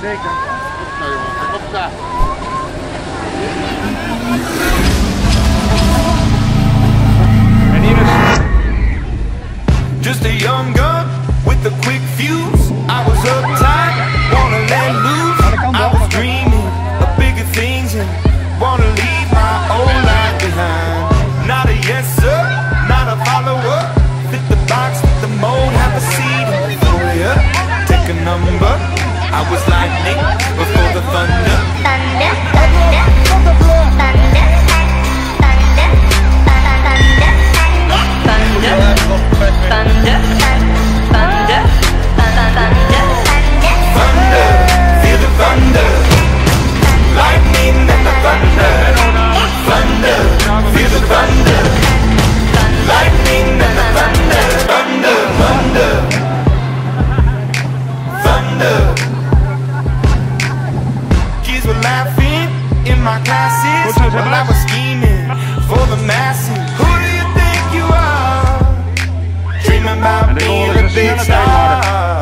zeker. Opsta. En hier is Just a young gun with a quick fuse. I was uptight, wanna let loose. I was dreaming of bigger things and wanna leave my old life I was lightning before classes while I was scheming for the masses. Who do you think you are? Dreaming about being a big star.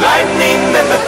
Lightning in the